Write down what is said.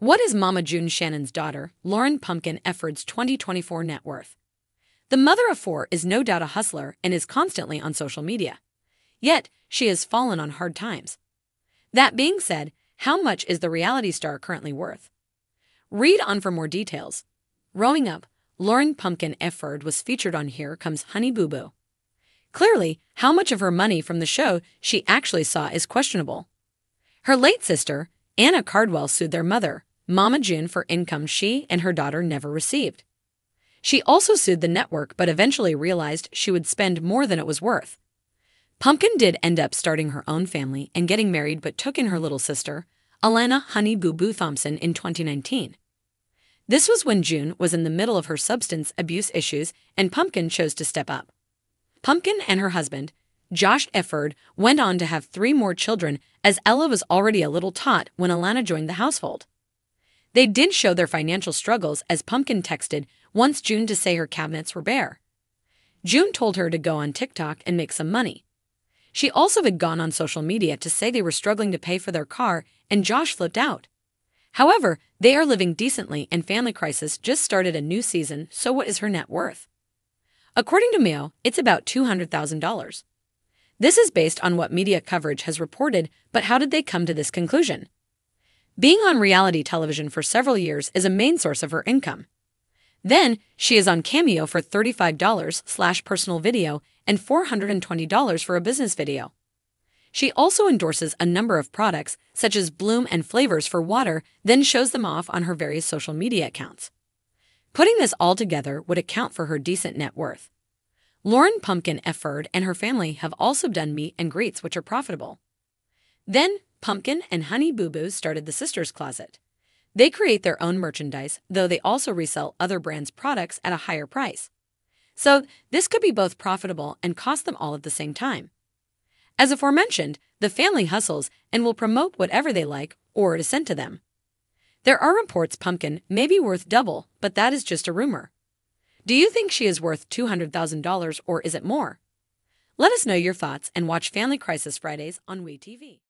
What is Mama June Shannon's daughter, Lauryn Pumpkin Efird's 2024 net worth? The mother of four is no doubt a hustler and is constantly on social media. Yet, she has fallen on hard times. That being said, how much is the reality star currently worth? Read on for more details. Growing up, Lauryn Pumpkin Efford was featured on Here Comes Honey Boo Boo. Clearly, how much of her money from the show she actually saw is questionable. Her late sister, Anna Cardwell, sued their mother, Mama June, for income she and her daughter never received. She also sued the network but eventually realized she would spend more than it was worth. Pumpkin did end up starting her own family and getting married but took in her little sister, Alana Honey Boo Boo Thompson, in 2019. This was when June was in the middle of her substance abuse issues and Pumpkin chose to step up. Pumpkin and her husband, Josh Efird, went on to have three more children as Ella was already a little tot when Alana joined the household. They did show their financial struggles as Pumpkin texted once June to say her cabinets were bare. June told her to go on TikTok and make some money. She also had gone on social media to say they were struggling to pay for their car, and Josh flipped out. However, they are living decently, and Family Crisis just started a new season, so what is her net worth? According to Mayo, it's about $200,000. This is based on what media coverage has reported, but how did they come to this conclusion? Being on reality television for several years is a main source of her income. Then, she is on Cameo for $35 slash personal video and $420 for a business video. She also endorses a number of products, such as Bloom and Flavors for water, then shows them off on her various social media accounts. Putting this all together would account for her decent net worth. Lauryn Pumpkin Efird and her family have also done meet and greets, which are profitable. Then, Pumpkin and Honey Boo Boo started the Sisters Closet. They create their own merchandise, though they also resell other brands' products at a higher price. So, this could be both profitable and cost them all at the same time. As aforementioned, the family hustles and will promote whatever they like or it is sent to them. There are reports Pumpkin may be worth double, but that is just a rumor. Do you think she is worth $200,000 or is it more? Let us know your thoughts and watch Family Crisis Fridays on WeTV.